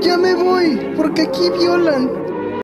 Ya me voy, porque aquí violan.